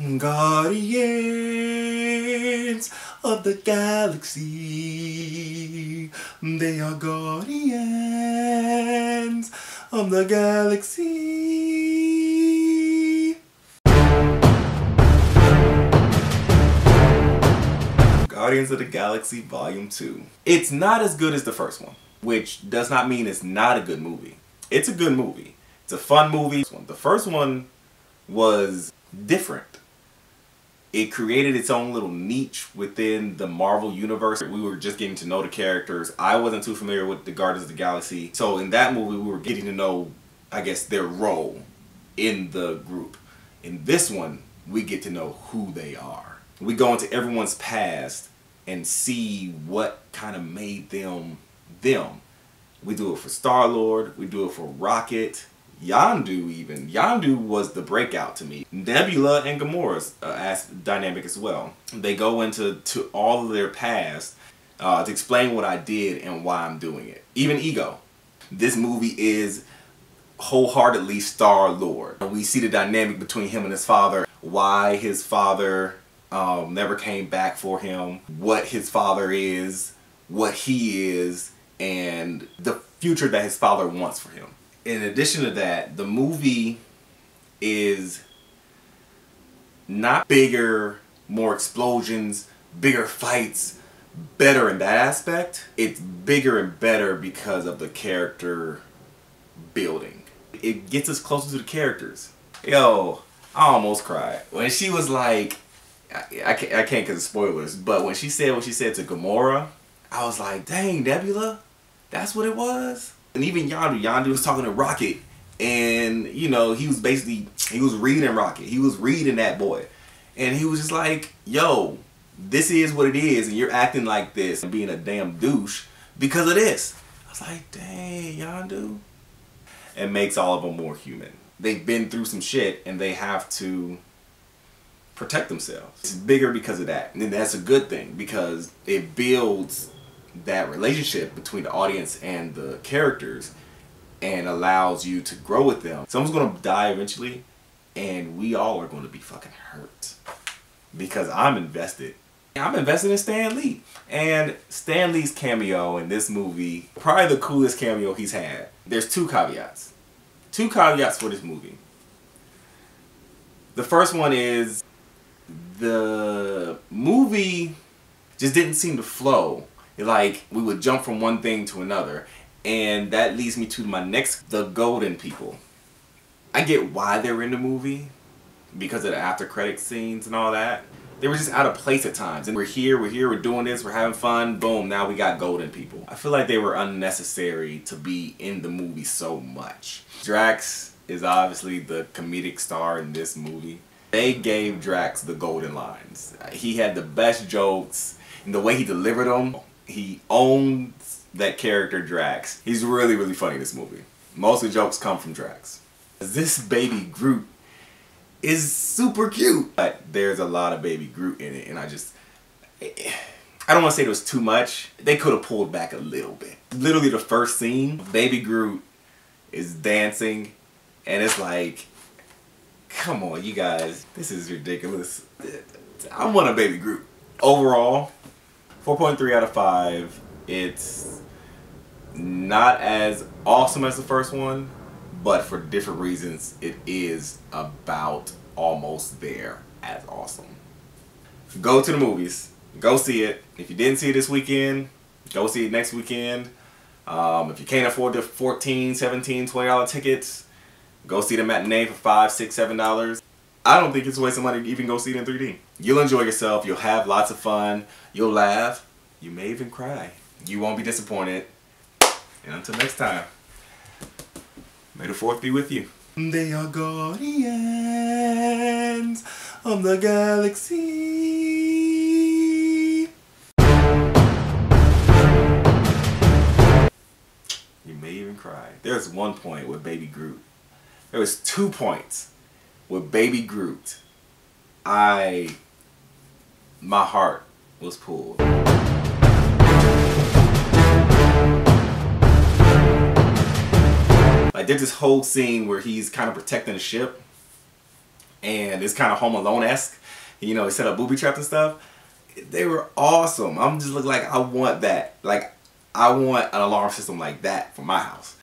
Guardians of the galaxy. They are guardians of the galaxy. Guardians of the Galaxy Volume 2. It's not as good as the first one, which does not mean it's not a good movie. It's a good movie. It's a fun movie. The first one was different. It created its own little niche within the Marvel universe. We were just getting to know the characters. I wasn't too familiar with the Guardians of the Galaxy. So in that movie, we were getting to know, I guess, their role in the group. In this one, we get to know who they are. We go into everyone's past and see what kind of made them them. We do it for Star Lord, we do it for Rocket, Yondu even. Yondu was the breakout to me. Nebula and Gamora's uh, as dynamic as well. They go into to all of their past uh, to explain what I did and why I'm doing it. Even Ego. This movie is wholeheartedly Star Lord. We see the dynamic between him and his father, why his father um, never came back for him, what his father is, what he is, and the future that his father wants for him in addition to that, the movie is not bigger, more explosions, bigger fights, better in that aspect. It's bigger and better because of the character building. It gets us closer to the characters. Yo, I almost cried. When she was like, I, I can't, I can't spoilers, but when she said what she said to Gamora, I was like, dang, Nebula, that's what it was? And even Yondu, Yondu was talking to Rocket, and you know he was basically he was reading Rocket, he was reading that boy, and he was just like, "Yo, this is what it is, and you're acting like this and being a damn douche because of this." I was like, "Dang, Yondu," it makes all of them more human. They've been through some shit, and they have to protect themselves. It's bigger because of that, and that's a good thing because it builds that relationship between the audience and the characters and allows you to grow with them. Someone's gonna die eventually and we all are gonna be fucking hurt because I'm invested. I'm invested in Stan Lee. And Stan Lee's cameo in this movie, probably the coolest cameo he's had. There's two caveats. Two caveats for this movie. The first one is the movie just didn't seem to flow like we would jump from one thing to another. And that leads me to my next the golden people. I get why they're in the movie because of the after credit scenes and all that. They were just out of place at times. And we're here we're here we're doing this we're having fun. Boom now we got golden people. I feel like they were unnecessary to be in the movie so much. Drax is obviously the comedic star in this movie. They gave drax the golden lines. He had the best jokes. And the way he delivered them he owns that character Drax. He's really, really funny in this movie. Most of the jokes come from Drax. This baby Groot is super cute. But there's a lot of baby Groot in it and I just... I don't want to say it was too much. They could have pulled back a little bit. Literally the first scene, baby Groot is dancing and it's like, come on you guys, this is ridiculous. I want a baby Groot. Overall, 4.3 out of 5. It's not as awesome as the first one, but for different reasons, it is about almost there as awesome. Go to the movies. Go see it. If you didn't see it this weekend, go see it next weekend. Um, if you can't afford the 14 17 $20 tickets, go see the matinee for 5 6 $7. I don't think it's a waste of money to even go see it in 3D. You'll enjoy yourself. You'll have lots of fun. You'll laugh. You may even cry. You won't be disappointed. And until next time, may the fourth be with you. They are guardians of the galaxy. You may even cry. There's one point with Baby Groot. There was two points with Baby Groot. I, my heart was pulled. I did this whole scene where he's kind of protecting the ship and it's kind of Home Alone esque. You know, he set up booby traps and stuff. They were awesome. I'm just looking like I want that. Like I want an alarm system like that for my house.